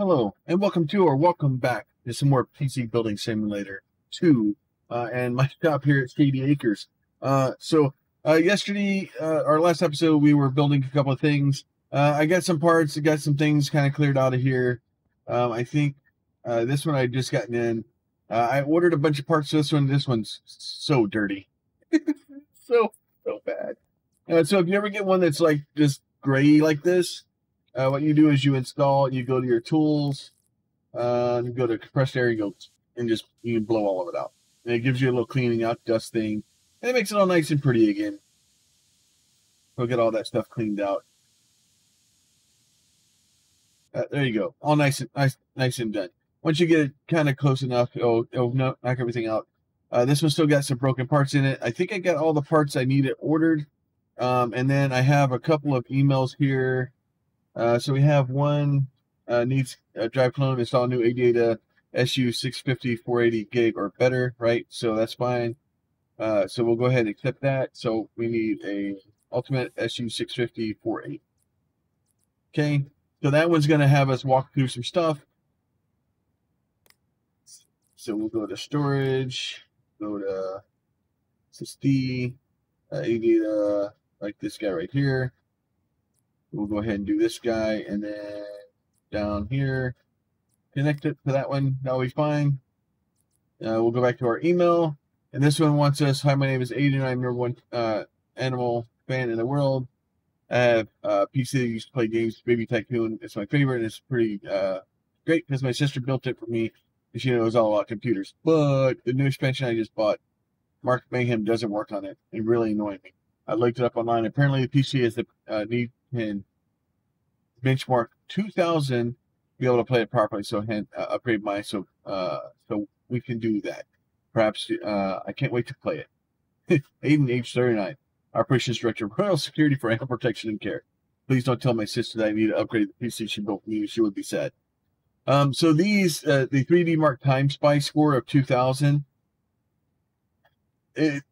Hello, and welcome to or welcome back to some more PC Building Simulator 2 uh, and my shop here at Shady Acres. Uh, so, uh, yesterday, uh, our last episode, we were building a couple of things. Uh, I got some parts, I got some things kind of cleared out of here. Um, I think uh, this one I just gotten in. I ordered a bunch of parts for this one. This one's so dirty. so, so bad. so, if you ever get one that's like just gray like this, uh, what you do is you install, you go to your tools, uh, you go to compressed air, you go and just you blow all of it out. And it gives you a little cleaning out dust thing. And it makes it all nice and pretty again. We'll get all that stuff cleaned out. Uh, there you go. All nice and nice, nice and done. Once you get it kind of close enough, it'll, it'll knock everything out. Uh, this one still got some broken parts in it. I think I got all the parts I needed ordered. Um, and then I have a couple of emails here uh, so we have one uh, needs a drive clone install new ADATA SU 650 480 gig or better, right? So that's fine. Uh, so we'll go ahead and accept that. So we need a Ultimate SU 650 480. Okay, so that one's going to have us walk through some stuff. So we'll go to storage, go to SSD, uh, ADATA, like this guy right here. We'll go ahead and do this guy and then down here, connect it to that one. That'll be fine. Uh, we'll go back to our email. And this one wants us, hi, my name is Aiden. I'm number one uh, animal fan in the world. I have uh, PC that used to play games, Baby Tycoon. It's my favorite, and it's pretty uh, great because my sister built it for me, and she knows all about computers. But the new expansion I just bought, Mark Mayhem, doesn't work on it. It really annoyed me. I looked it up online. Apparently, the PC is the uh, need and benchmark 2000 be able to play it properly. So uh, upgrade my so uh, so we can do that. Perhaps uh, I can't wait to play it. Aiden, age 39, operations director, Royal Security for Animal Protection and Care. Please don't tell my sister that I need to upgrade the PC she built me. She would be sad. Um, so these uh, the 3D Mark Time Spy score of 2000. It,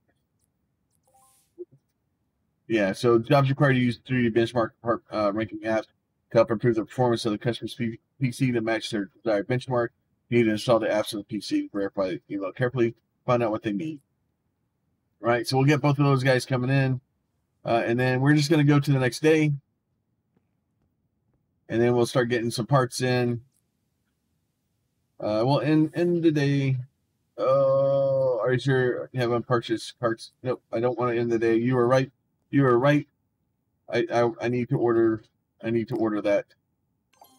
yeah, so jobs required to use 3D benchmark uh, ranking apps to help improve the performance of the customer's PC to match their desired benchmark. You need to install the apps on the PC, verify the email carefully, find out what they need. Right, so we'll get both of those guys coming in, uh, and then we're just going to go to the next day, and then we'll start getting some parts in. Uh, well, in in the day, oh, are you sure you haven't purchased parts? Nope, I don't want to end the day. You were right you are right. I, I I need to order. I need to order that.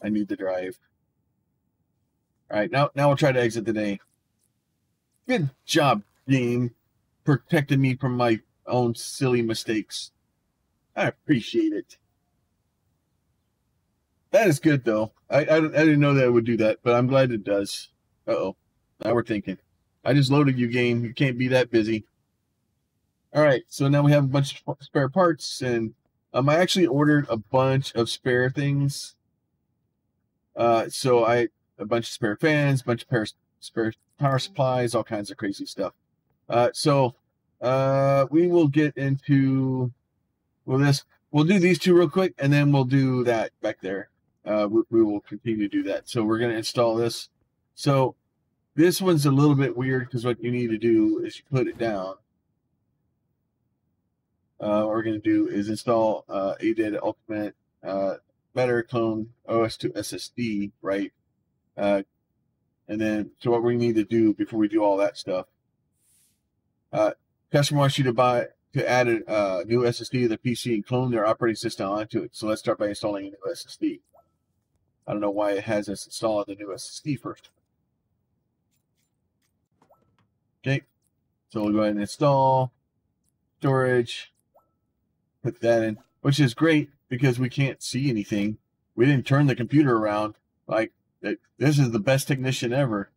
I need the drive. All right, now now we'll try to exit the day. Good job, game, protecting me from my own silly mistakes. I appreciate it. That is good though. I I, I didn't know that it would do that, but I'm glad it does. Uh oh, now we're thinking. I just loaded you, game. You can't be that busy. All right, so now we have a bunch of spare parts, and um, I actually ordered a bunch of spare things. Uh, so I a bunch of spare fans, a bunch of spare power supplies, all kinds of crazy stuff. Uh, so uh, we will get into well this. We'll do these two real quick, and then we'll do that back there. Uh, we, we will continue to do that. So we're going to install this. So this one's a little bit weird because what you need to do is you put it down uh, what we're going to do is install uh, ADATA Ultimate uh, Better Clone OS2 SSD, right? Uh, and then, so what we need to do before we do all that stuff, uh, customer wants you to buy to add a uh, new SSD to the PC and clone their operating system onto it. So let's start by installing a new SSD. I don't know why it has us install the new SSD first. Okay, so we'll go ahead and install storage put that in, which is great because we can't see anything. We didn't turn the computer around. Like, this is the best technician ever.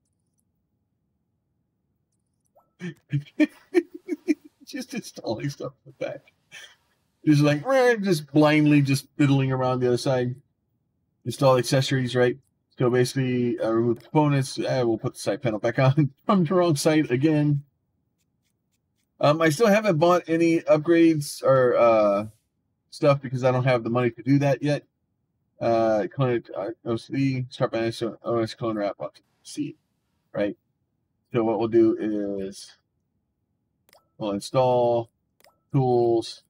just installing stuff in the back. Just like, just blindly just fiddling around the other side. Install accessories, right? So basically, uh, remove components. Uh, we'll put the side panel back on from the wrong side again. Um, I still haven't bought any upgrades or uh, stuff because I don't have the money to do that yet. uh, clone uh, OC, start by OS clone wrap up C, right? So what we'll do is we'll install tools,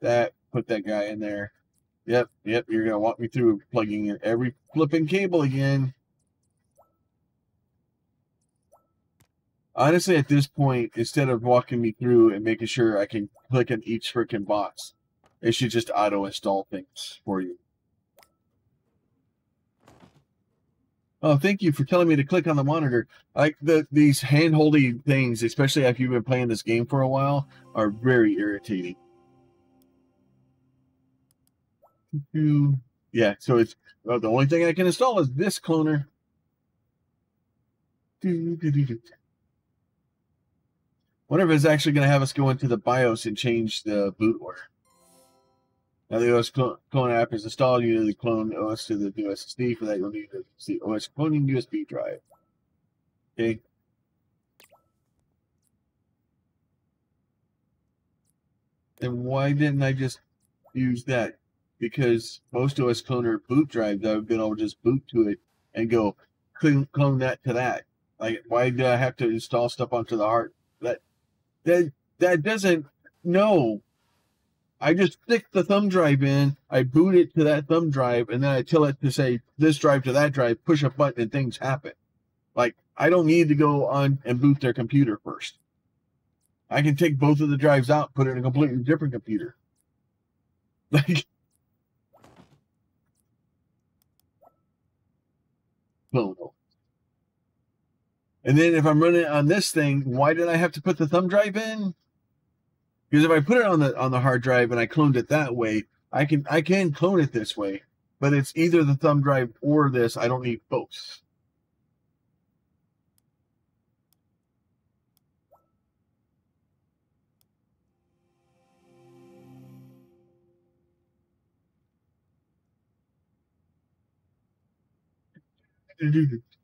that, put that guy in there. Yep, yep, you're going to walk me through plugging in every flipping cable again. Honestly, at this point, instead of walking me through and making sure I can click on each freaking box, it should just auto install things for you. Oh, thank you for telling me to click on the monitor. Like the these hand-holdy things, especially if you've been playing this game for a while, are very irritating. Yeah, so it's well, the only thing I can install is this cloner. Wonder if it's actually going to have us go into the BIOS and change the boot order. Now the OS clone app is installed. You need to clone OS to the new SSD. For that, you'll need to see OS cloning USB drive. Okay. And why didn't I just use that? Because most OS cloner boot drives, I've been able to just boot to it and go clone, clone that to that. Like, why do I have to install stuff onto the hard? That that that doesn't no I just stick the thumb drive in, I boot it to that thumb drive, and then I tell it to say this drive to that drive, push a button, and things happen. Like, I don't need to go on and boot their computer first. I can take both of the drives out, put it in a completely different computer. Like, no. And then if I'm running on this thing, why did I have to put the thumb drive in? Because if I put it on the on the hard drive and I cloned it that way, I can I can clone it this way, but it's either the thumb drive or this. I don't need both.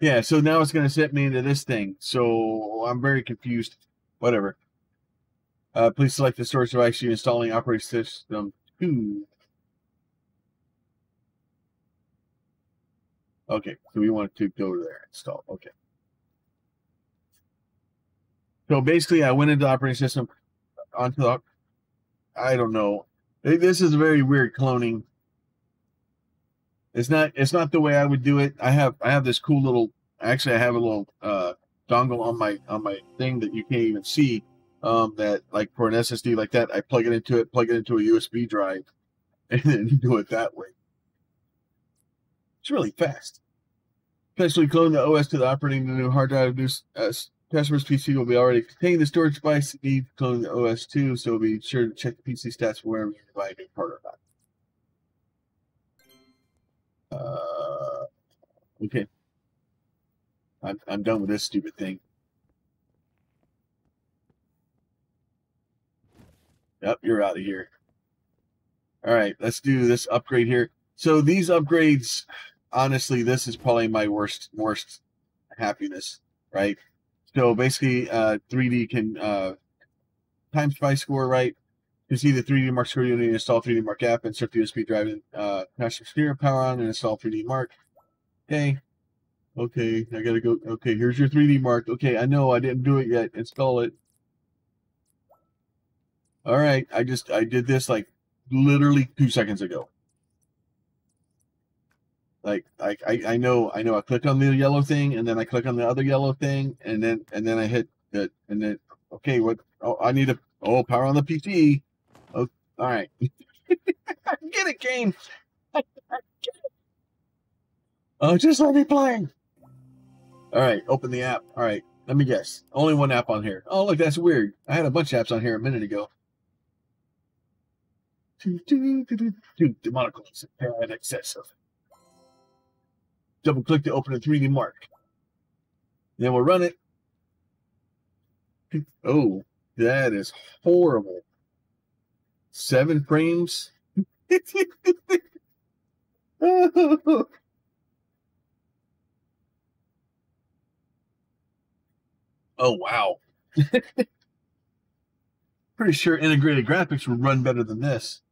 Yeah, so now it's going to set me into this thing. So I'm very confused. Whatever. Uh, please select the source of you're installing operating system 2. Okay, so we want to go there, install. Okay. So basically, I went into operating system onto the. I don't know. This is a very weird cloning it's not it's not the way I would do it. I have I have this cool little actually I have a little uh, dongle on my on my thing that you can't even see. Um, that like for an SSD like that, I plug it into it, plug it into a USB drive, and then do it that way. It's really fast. Especially clone the OS to the operating the new hard drive. New uh, customer's PC will be already containing the storage device. Need to clone the OS too, so be sure to check the PC stats for wherever you're buying a part or not. Uh, okay. I'm, I'm done with this stupid thing. Yep, you're out of here. All right, let's do this upgrade here. So these upgrades, honestly, this is probably my worst worst happiness, right? So basically, uh, 3D can uh, time spy score, right? To see the 3D Mark score, you need to install 3D Mark app, insert the USB drive in uh, National Security Power on, and install 3D Mark. Okay. Okay, I gotta go. Okay, here's your 3D Mark. Okay, I know I didn't do it yet. Install it. All right, I just I did this like literally two seconds ago. Like I, I I know I know I click on the yellow thing and then I click on the other yellow thing and then and then I hit it and then okay what oh I need to oh power on the PC all right. Get it, game. Oh, just let me play. All right, open the app. All right, let me guess. Only one app on here. Oh, look, that's weird. I had a bunch of apps on here a minute ago. Demonic and excessive. Double click to open a 3D mark. Then we'll run it. Oh, that is horrible seven frames. oh wow. pretty sure integrated graphics would run better than this.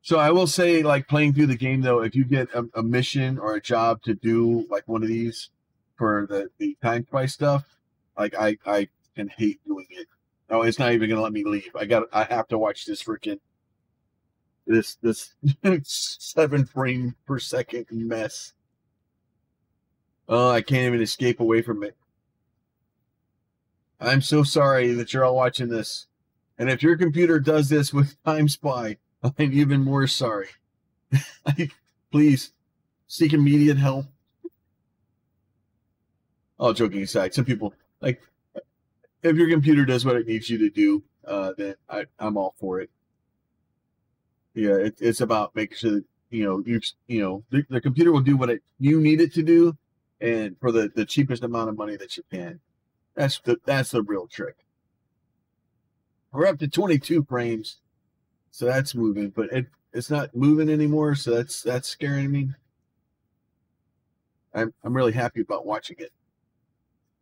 So I will say, like playing through the game though, if you get a, a mission or a job to do like one of these for the the time spice stuff, like I I can hate doing it. Oh, it's not even gonna let me leave. I got I have to watch this freaking this this seven frame per second mess. Oh, I can't even escape away from it. I'm so sorry that you're all watching this. And if your computer does this with Time Spy, I'm even more sorry. Please seek immediate help. All joking aside, some people like if your computer does what it needs you to do, uh, then I, I'm all for it. Yeah, it, it's about making sure that you know you you know the, the computer will do what it you need it to do, and for the the cheapest amount of money that you can. That's the that's the real trick. We're up to 22 frames. So that's moving, but it it's not moving anymore. So that's that's scaring me. I'm I'm really happy about watching it.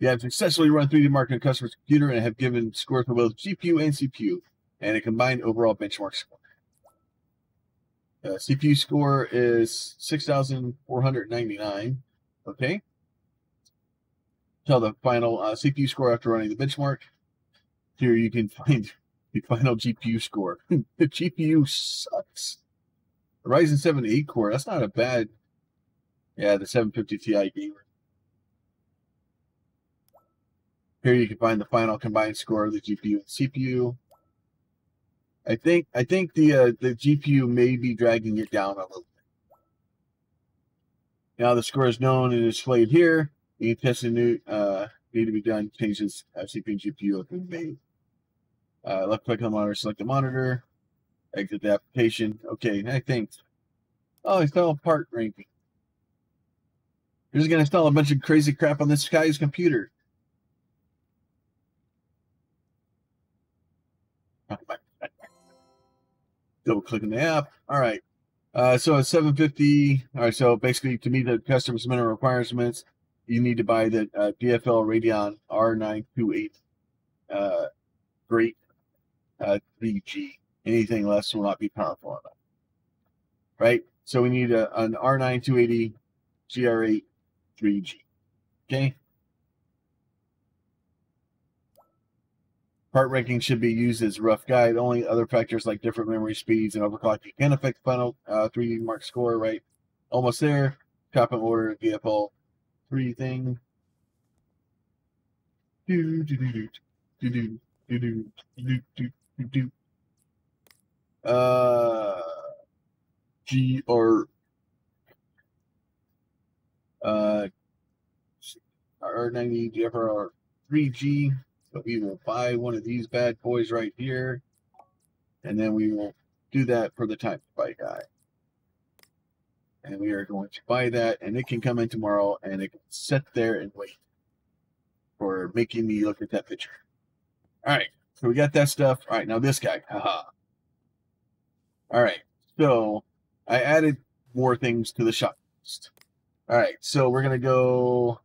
You have successfully run 3D Mark on customer's computer and have given scores for both GPU and CPU and a combined overall benchmark score. Uh, CPU score is 6,499. Okay. Tell the final uh, CPU score after running the benchmark. Here you can find the final GPU score. the GPU sucks. Ryzen 7 8 core, that's not a bad. Yeah, the 750 Ti gamer. Here you can find the final combined score of the GPU and CPU. I think I think the uh, the GPU may be dragging it down a little bit. Now the score is known and displayed here. Any tests new uh, need to be done. Changes uh, CPU and GPU have been made. Uh, left click on the monitor, select the monitor, exit the application. Okay, I think. Oh, install part ranking. You're just gonna install a bunch of crazy crap on this guy's computer. Double click on the app. All right. Uh, so it's 750. All right. So basically, to meet the customer's minimum requirements, you need to buy the uh, DFL Radeon R928 uh, great uh, 3G. Anything less will not be powerful enough. Right? So we need a, an R9 280 GR8 3G. Okay? Part ranking should be used as rough guide. Only other factors like different memory speeds and overclocking can affect the final uh, 3D mark score, right? Almost there. Top and order DFL 3 thing. Do, do, do, do, do, do, do, do, do, do, do. Uh, G or uh, R90 GFR 3G. So we will buy one of these bad boys right here. And then we will do that for the time spy guy. And we are going to buy that, and it can come in tomorrow, and it can sit there and wait for making me look at that picture. All right. So we got that stuff. All right, now this guy. Haha. All right. So I added more things to the shop list. All right. So we're going to go.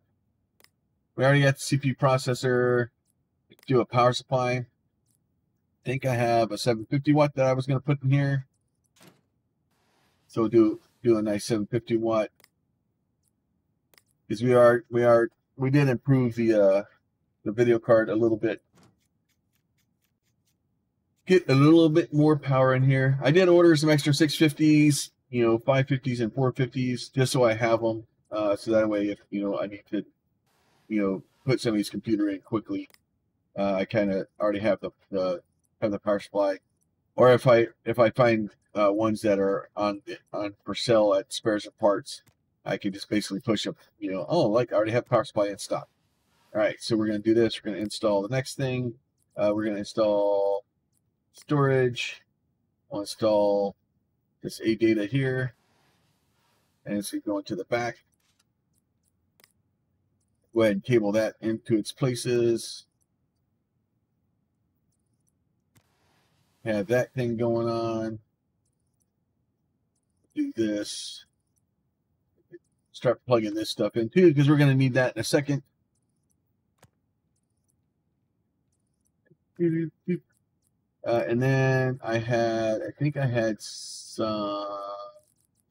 We already got the CPU processor. Do a power supply. I think I have a 750 watt that I was going to put in here. So do do a nice 750 watt. Because we are we are we did improve the uh the video card a little bit get a little bit more power in here. I did order some extra 650s, you know, 550s and 450s, just so I have them. Uh, so that way, if, you know, I need to, you know, put somebody's computer in quickly, uh, I kind of already have the, the, have the power supply. Or if I, if I find uh, ones that are on, on for sale at spares and parts, I can just basically push them, you know, oh, like I already have power supply in stock. All right, so we're going to do this. We're going to install the next thing. Uh, we're going to install storage. I'll install this ADATA here. And so go into the back. Go ahead and cable that into its places. Have that thing going on. Do this. Start plugging this stuff in too, because we're going to need that in a second. Uh, and then I had, I think I had some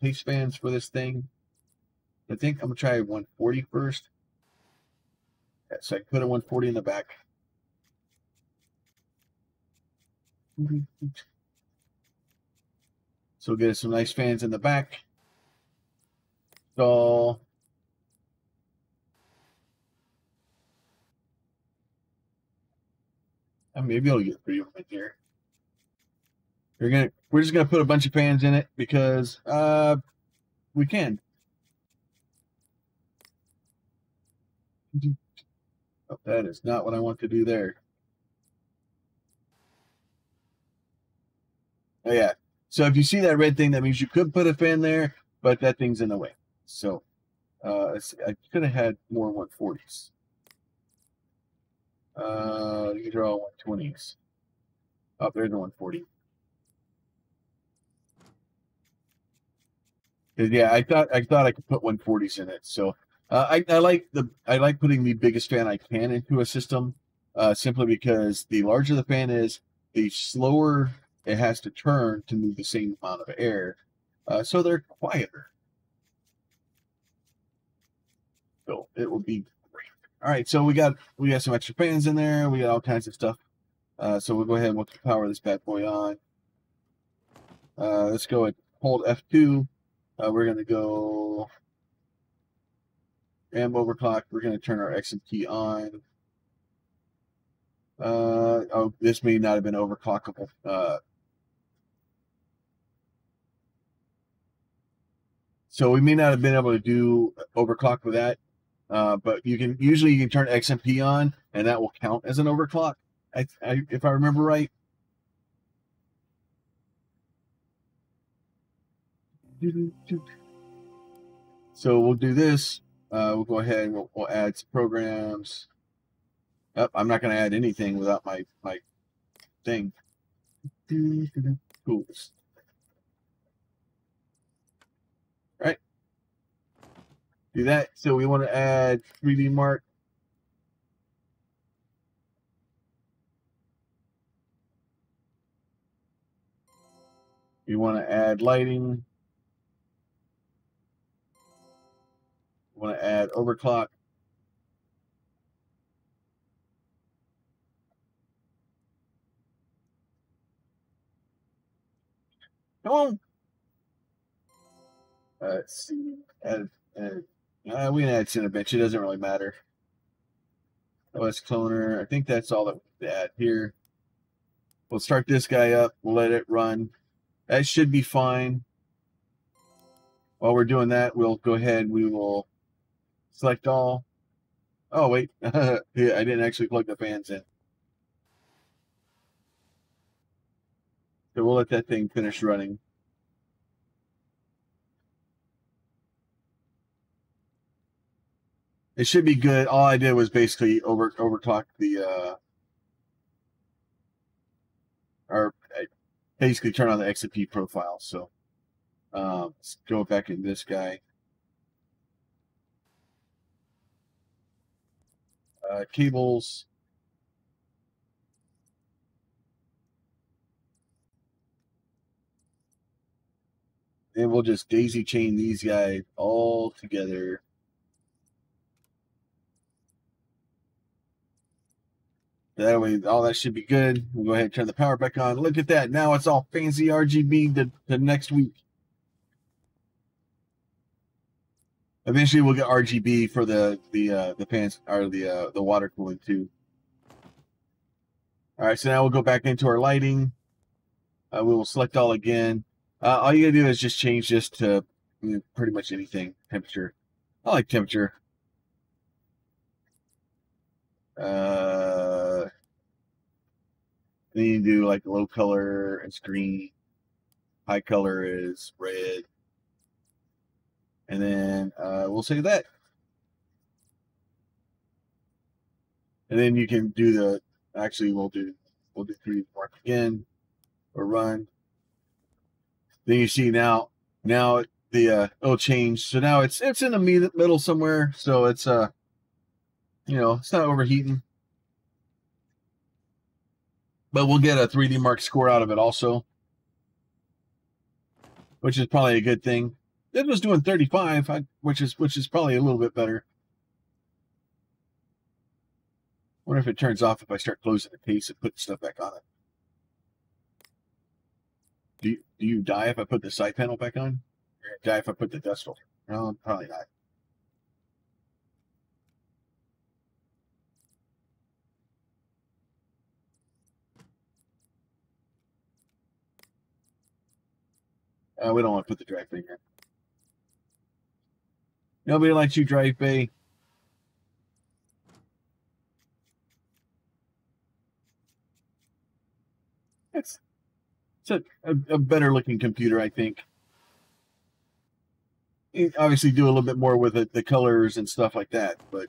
pace fans for this thing. I think I'm gonna try 140 first. Yeah, so I put a 140 in the back. So get some nice fans in the back. So uh, maybe I'll get three of them in here. We're gonna we're just gonna put a bunch of fans in it because uh we can. Oh, that is not what I want to do there. Oh yeah. So if you see that red thing, that means you could put a fan there, but that thing's in the way. So uh, I could have had more 140s. Uh, these are all 120s. Oh, there's the 140. Yeah, I thought I thought I could put 140s in it. So uh, I, I like the I like putting the biggest fan I can into a system, uh, simply because the larger the fan is, the slower it has to turn to move the same amount of air. Uh, so they're quieter. So it will be great. All right, so we got we got some extra fans in there. We got all kinds of stuff. Uh, so we'll go ahead and we'll power this bad boy on. Uh, let's go and hold F2. Uh, we're going to go and overclock. We're going to turn our XMP on. Uh, oh, this may not have been overclockable. Uh, so we may not have been able to do overclock with that. Uh, but you can usually you can turn XMP on and that will count as an overclock. I, I if I remember right. So we'll do this. Uh, we'll go ahead and we'll, we'll add some programs. Yep, I'm not going to add anything without my my thing. Cool. Right. Do that. So we want to add 3D Mark. We want to add lighting. We want to add overclock. Come on. Uh, let's see. Add, add, uh, we can add Cinebench. It doesn't really matter. OS cloner. I think that's all that we add here. We'll start this guy up. We'll let it run. That should be fine. While we're doing that, we'll go ahead. We will select all. Oh, wait. yeah, I didn't actually plug the fans in. So we'll let that thing finish running. It should be good. All I did was basically over overclock the uh or basically turn on the XMP profile. So um, let's go back in this guy. Uh, cables. And we'll just daisy chain these guys all together. That way, all that should be good. We'll go ahead and turn the power back on. Look at that. Now it's all fancy RGB the, to next week. Eventually, we'll get RGB for the the uh, the fans or the uh, the water cooling too. All right, so now we'll go back into our lighting. Uh, we will select all again. Uh, all you gotta do is just change this to you know, pretty much anything. Temperature. I like temperature. Uh, then you do like low color is green, high color is red, and then uh, we'll say that. And then you can do the actually we'll do we'll do three mark again or run. Then you see now now the uh it'll change. So now it's it's in the middle somewhere. So it's uh you know it's not overheating. But we'll get a 3D Mark score out of it also, which is probably a good thing. It was doing 35, which is which is probably a little bit better. Wonder if it turns off if I start closing the case and putting stuff back on it. Do you, do you die if I put the side panel back on? Die if I put the dust filter? No, probably not. Uh, we don't want to put the drive bay in. Nobody likes you, drive bay. It's it's a, a, a better looking computer, I think. You obviously, do a little bit more with it, the colors and stuff like that, but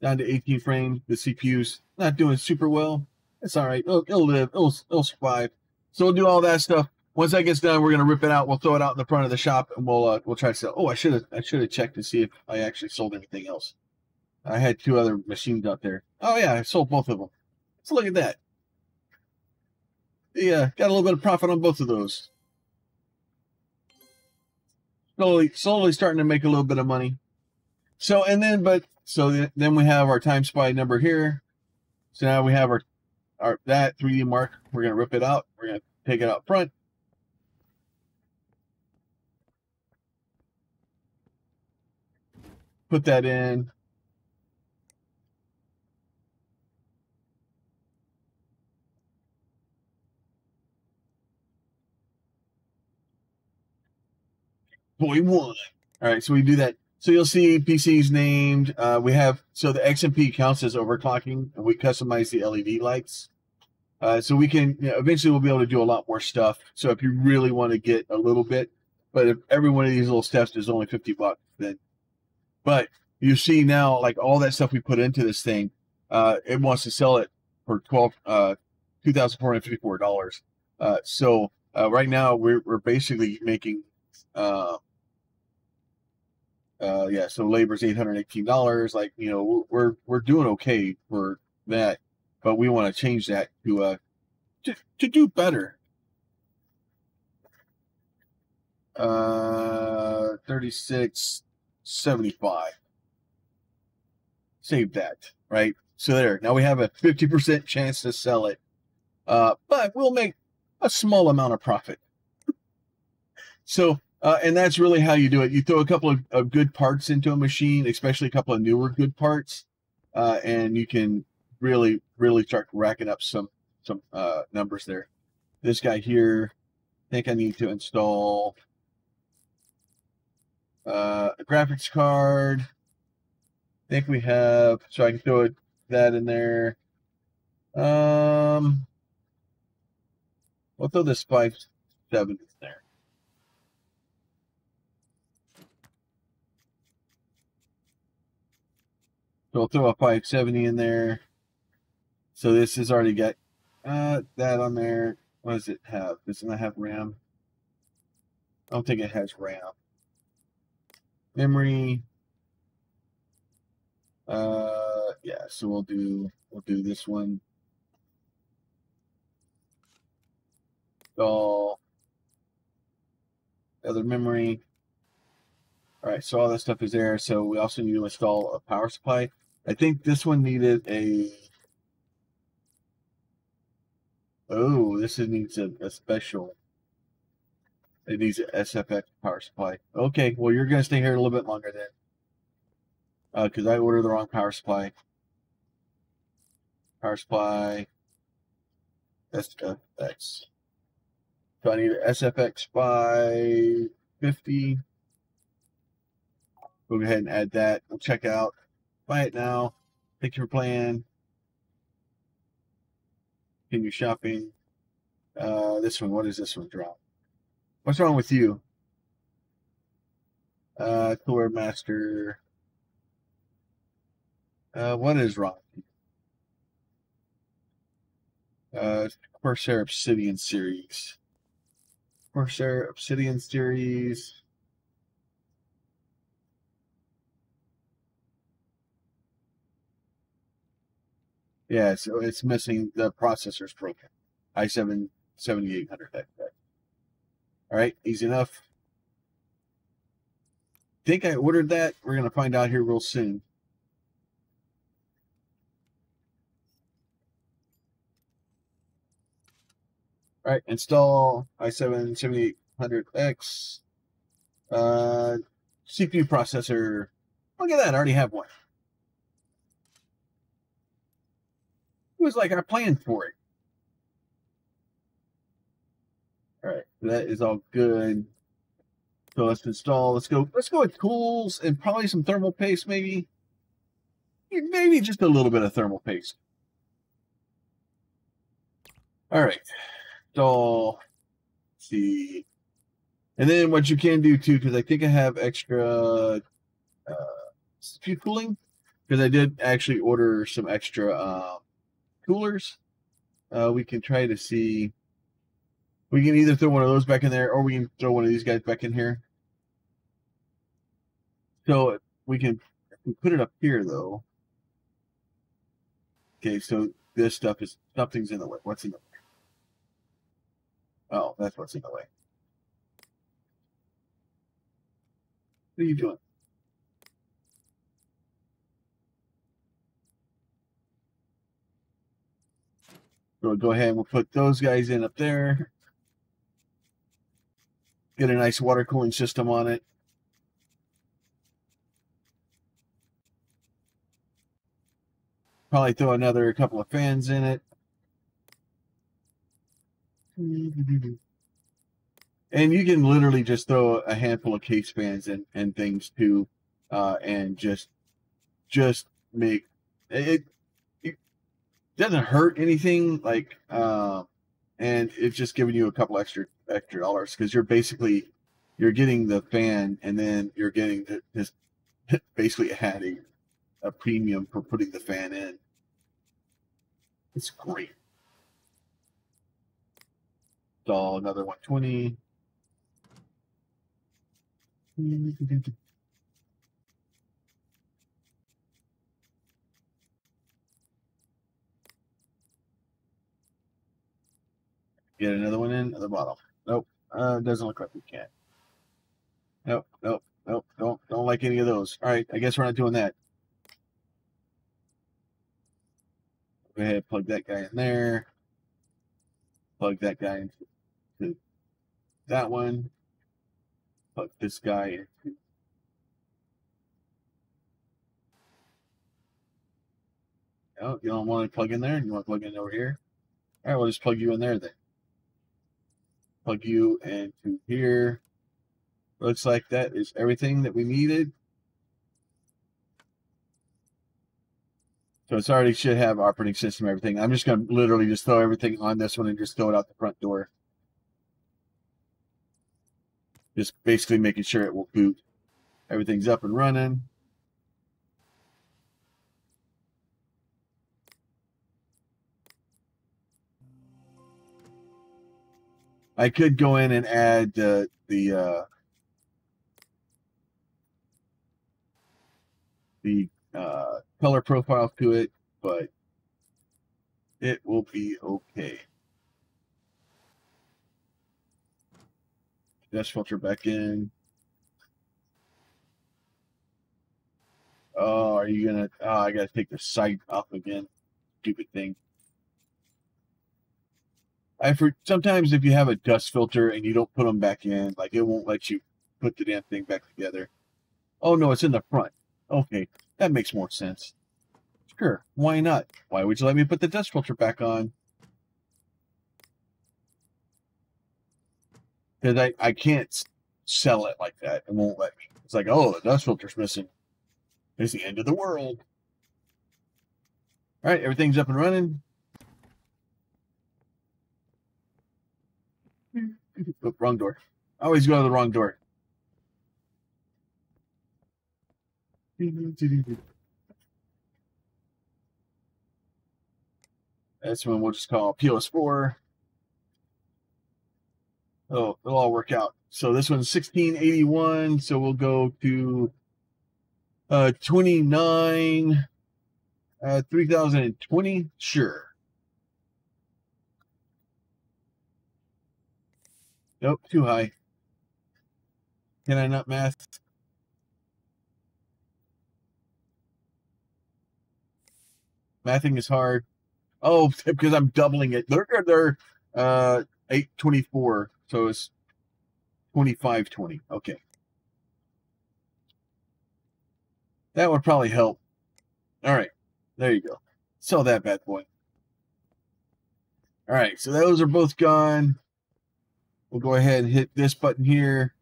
down to 18 frames. The CPU's not doing super well. It's all right. It'll, it'll live. It'll, it'll survive. So we'll do all that stuff once that gets done, we're gonna rip it out. We'll throw it out in the front of the shop, and we'll uh, we'll try to sell. Oh, I should have I should have checked to see if I actually sold anything else. I had two other machines out there. Oh yeah, I sold both of them. So look at that. Yeah, got a little bit of profit on both of those. Slowly, slowly starting to make a little bit of money. So and then, but so then we have our time spy number here. So now we have our our that 3D mark. We're gonna rip it out. We're gonna take it out front put that in. Boy one. All right, so we do that. So you'll see PCs named. Uh, we have so the XMP counts as overclocking, and we customize the LED lights. Uh, so we can you know, eventually we'll be able to do a lot more stuff. So if you really want to get a little bit, but if every one of these little steps is only fifty bucks, then but you see now, like all that stuff we put into this thing, uh, it wants to sell it for twelve, uh, two thousand four hundred fifty-four dollars. Uh, so uh, right now we're we're basically making, uh, uh, yeah. So labor's eight hundred eighteen dollars. Like you know, we're we're doing okay for that, but we want to change that to uh to, to do better. Uh, thirty six 75. Save that, right? So there. Now we have a 50% chance to sell it. Uh, but we'll make a small amount of profit. so, uh, and that's really how you do it. You throw a couple of, of, good parts into a machine, especially a couple of newer good parts, uh, and you can really, really start racking up some some uh, numbers there. This guy here, I think I need to install uh, a graphics card. I think we have, so I can throw that in there. Um, we'll throw this five seven in there. So we'll throw a 570 in there. So this has already got uh, that on there. What does it have? Doesn't it have RAM? I don't think it has RAM memory. Uh, yeah, so we'll do we'll do this one. All other memory. All right, so all that stuff is there. So we also need to install a power supply. I think this one needed a. Oh, this needs a, a special it needs an SFX power supply. Okay, well, you're going to stay here a little bit longer then. Because uh, I ordered the wrong power supply. Power supply. SFX. So I need an SFX 550. We'll go ahead and add that. We'll check out. Buy it now. Pick your plan. Continue shopping. Uh, this one, what is this one drop? What's wrong with you? Uh, Cooler Master. Uh, what is wrong? Uh, Corsair Obsidian series. Corsair Obsidian series. Yeah, so it's missing the processor's broken. i7 7800 All right, easy enough. Think I ordered that. We're gonna find out here real soon. All right, install i7 7800X uh, CPU processor. Look at that, I already have one. It was like I planned for it. That is all good. So let's install. Let's go. Let's go with tools and probably some thermal paste, maybe. Maybe just a little bit of thermal paste. All right install. see. And then what you can do too, because I think I have extra uh, CPU cooling, because I did actually order some extra uh, coolers. Uh, we can try to see. We can either throw one of those back in there, or we can throw one of these guys back in here. So we can we put it up here though. Okay, so this stuff is something's in the way. What's in the way? Oh, that's what's in the way. What are you doing? So go ahead and we'll put those guys in up there. Get a nice water cooling system on it. Probably throw another couple of fans in it. And you can literally just throw a handful of case fans and, and things too, uh, and just just make it, it doesn't hurt anything like uh, and it's just giving you a couple extra extra dollars because you're basically you're getting the fan and then you're getting this basically adding a premium for putting the fan in. It's great install another 120. Get another one in at the bottom. Nope. Uh, doesn't look like we can. Nope, nope, nope, don't don't like any of those. All right, I guess we're not doing that. Go ahead, plug that guy in there. Plug that guy into that one. Put this guy Oh, you don't want to plug in there? And you want to plug in over here? All right, we'll just plug you in there then. Plug you into here. Looks like that is everything that we needed. So it's already should have operating system, everything. I'm just going to literally just throw everything on this one and just throw it out the front door. Just basically making sure it will boot. Everything's up and running. I could go in and add uh, the uh, the uh, color profile to it, but it will be okay. Dust filter back in. Oh, are you gonna? Oh, I gotta take the sight off again. Stupid thing. I for sometimes if you have a dust filter and you don't put them back in, like it won't let you put the damn thing back together. Oh no, it's in the front. Okay, that makes more sense. Sure, why not? Why would you let me put the dust filter back on? because I, I can't sell it like that. It won't let me. It's like, oh, the dust filter's missing. It's the end of the world. All right, everything's up and running. Wrong door. I always go to the wrong door. That's one we'll just call POS4. Oh, it'll all work out. So this one's 1681. So we'll go to uh 29 Uh, 3020? Sure. Nope, too high. Can I not math? Mathing is hard. Oh, because I'm doubling it. They're they're uh 824, so it's 2520. Okay. That would probably help. All right. There you go. Sell that bad boy. All right, so those are both gone. We'll go ahead and hit this button here.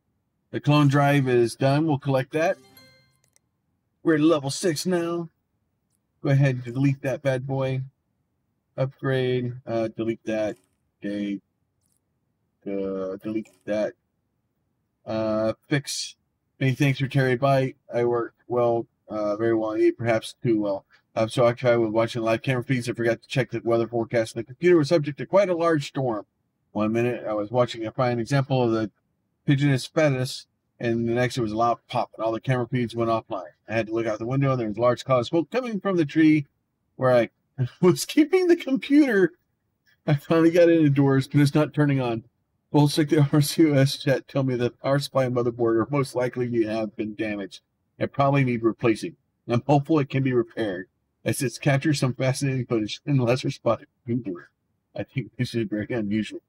The clone drive is done. We'll collect that. We're at level six now. Go ahead and delete that bad boy. Upgrade. Uh, delete that. Okay. Uh, delete that. Uh, fix. Many thanks for Terry Byte. I work well, uh, very well indeed, perhaps too well. So actually, I was watching live camera feeds. I forgot to check the weather forecast. The computer was subject to quite a large storm. One minute I was watching a fine example of the Pigeonus fatus, and the next it was a loud pop, and all the camera feeds went offline. I had to look out the window, and there was large cloud of smoke coming from the tree where I was keeping the computer. I finally got it indoors, but it's not turning on. Check the RCOS chat tell me that our supply motherboard are most likely to have been damaged and probably need replacing. I'm hopeful it can be repaired as it's captured some fascinating footage in lesser spotted computer. I think this is very unusual.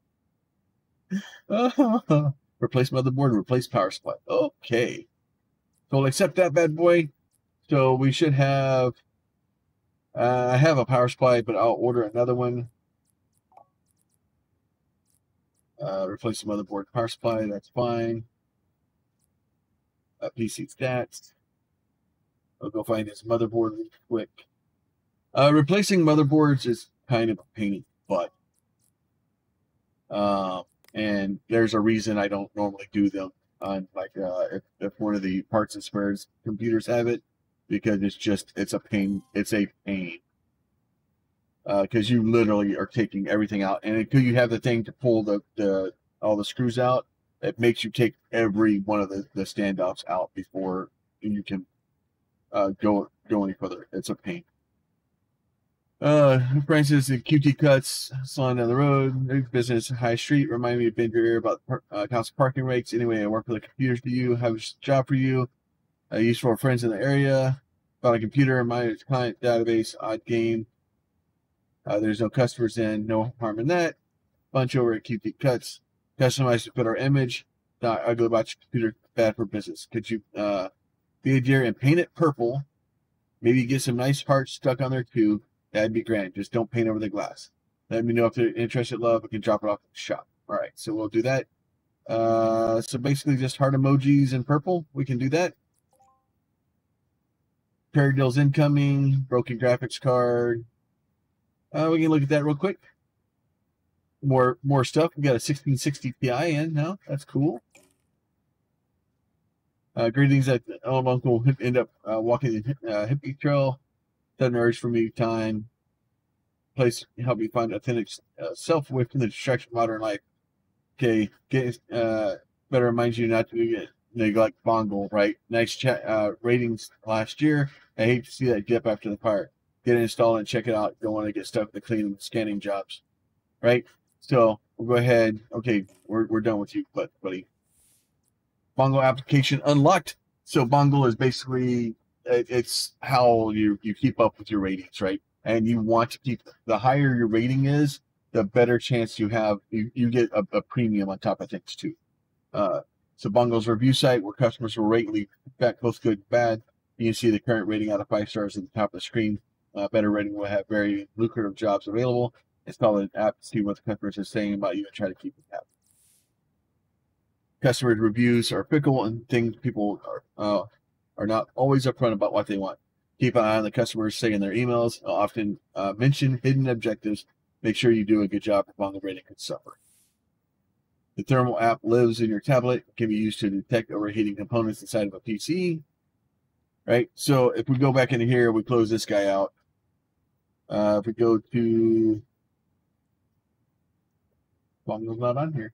replace motherboard, and replace power supply. Okay. So I'll accept that bad boy. So we should have, uh, I have a power supply, but I'll order another one. Uh, replace the motherboard power supply, that's fine. Uh, PC stats. I'll go find this motherboard really quick. Uh, replacing motherboards is kind of a pain in the butt. Um, and there's a reason I don't normally do them on like uh, if, if one of the parts and spares computers have it because it's just it's a pain it's a pain. Because uh, you literally are taking everything out and until you have the thing to pull the, the all the screws out it makes you take every one of the, the standoffs out before you can uh, go go any further. It's a pain uh, Francis and QT cuts, slowing down the road, business high street. Remind me of Ben Greer about uh, council parking rates. Anyway, I work with the computers for you, have a job for you. Uh, useful for friends in the area. About a computer, my client database, odd game. Uh, there's no customers in, no harm in that. Bunch over at QT cuts. Customize to fit our image. Not ugly about your computer, bad for business. Could you uh, be a deer and paint it purple? Maybe get some nice hearts stuck on there too That'd be grand. Just don't paint over the glass. Let me know if they're interested. Love, we can drop it off at the shop. All right, so we'll do that. Uh, so basically, just heart emojis in purple. We can do that. deals incoming. Broken graphics card. Uh, we can look at that real quick. More more stuff. We got a 1660 Ti in now. That's cool. Uh, greetings that old uncle end up uh, walking the uh, hippie trail that urge for me time. Place help me find authentic uh, self away from the distraction of modern life. Okay, get uh, better remind you not to get neglect Bongle, right? Nice chat uh, ratings last year. I hate to see that dip after the fire. Get it installed and check it out. Don't want to get stuck with the cleaning scanning jobs, right? So we'll go ahead. Okay, we're, we're done with you, but buddy. Bongle application unlocked. So Bongle is basically it's how you you keep up with your ratings, right? And you want to keep the higher your rating is, the better chance you have you, you get a, a premium on top of things too. Uh, so Bongle's review site where customers will rate leave back both good bad. You can see the current rating out of five stars at the top of the screen. Uh, better rating will have very lucrative jobs available. Install an app to see what the customers are saying about you and try to keep it happy. Customers' reviews are fickle and things people are uh, are not always upfront about what they want. Keep an eye on the customers saying their emails. I'll often uh, mention hidden objectives. Make sure you do a good job if the rating could suffer. The thermal app lives in your tablet. Can be used to detect overheating components inside of a PC. Right. So if we go back into here, we close this guy out. Uh, if we go to Bongle's not on here.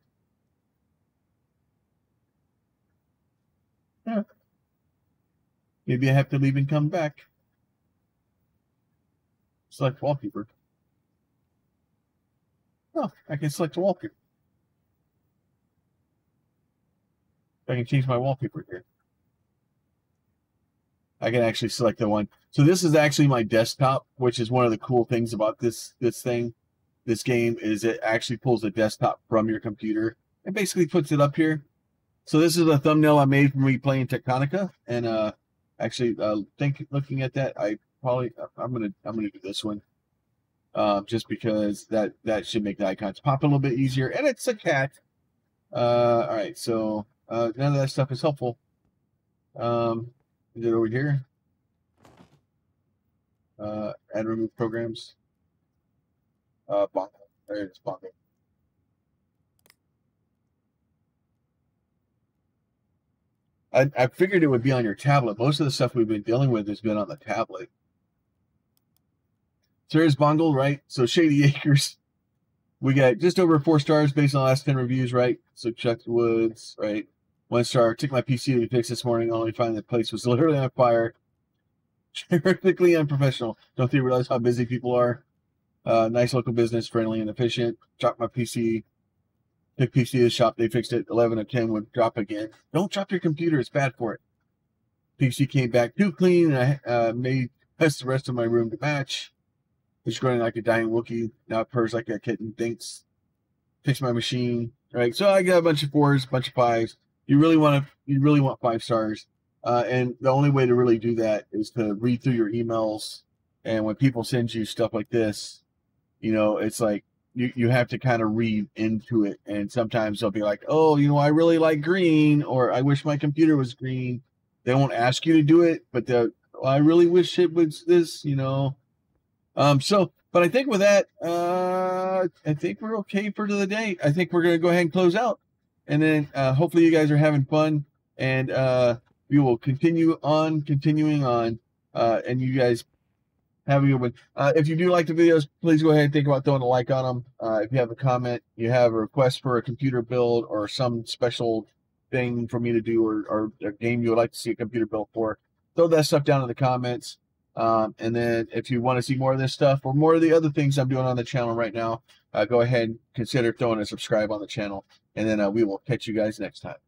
Yeah. Maybe I have to leave and come back. select wallpaper. Oh, I can select wallpaper. I can change my wallpaper here. I can actually select the one. So this is actually my desktop, which is one of the cool things about this this thing, this game, is it actually pulls the desktop from your computer and basically puts it up here. So this is a thumbnail I made from me playing Techtonica, and uh, actually, uh, think looking at that, I probably I'm gonna I'm gonna do this one, um, just because that that should make the icons pop a little bit easier, and it's a cat. Uh, all right, so uh, none of that stuff is helpful. Um, it over here? Uh, add remove programs. Uh, bongo. There it is, bongo. I, I figured it would be on your tablet. Most of the stuff we've been dealing with has been on the tablet. So here's Bongle, right? So Shady Acres. We got just over four stars based on the last 10 reviews, right? So Chuck Woods, right? One star. Took my PC to fix this morning, only find the place was literally on fire. Terrifically unprofessional. Don't they realize how busy people are? Uh, nice local business, friendly and efficient. Dropped my PC. Took PC the shop. They fixed it. 11 of 10 would drop again. Don't drop your computer. It's bad for it. PC came back too clean, and I uh, made test the rest of my room to match. It's growing like a dying Wookie. Now purrs like a kitten. Thinks. Fix my machine. Right. So I got a bunch of fours, a bunch of fives. You really want to. You really want five stars. Uh, and the only way to really do that is to read through your emails. And when people send you stuff like this, you know, it's like you, you have to kind of read into it. And sometimes they'll be like, oh, you know, I really like green, or I wish my computer was green. They won't ask you to do it, but well, I really wish it was this, you know. Um, so, but I think with that, uh, I think we're okay for the day. I think we're going to go ahead and close out. And then uh, hopefully you guys are having fun. And uh, we will continue on, continuing on. Uh, and you guys have a good one. Uh, if you do like the videos, please go ahead and think about throwing a like on them. Uh, if you have a comment, you have a request for a computer build or some special thing for me to do or, or a game you would like to see a computer built for, throw that stuff down in the comments. Um, and then if you want to see more of this stuff or more of the other things I'm doing on the channel right now, uh, go ahead and consider throwing a subscribe on the channel. And then uh, we will catch you guys next time.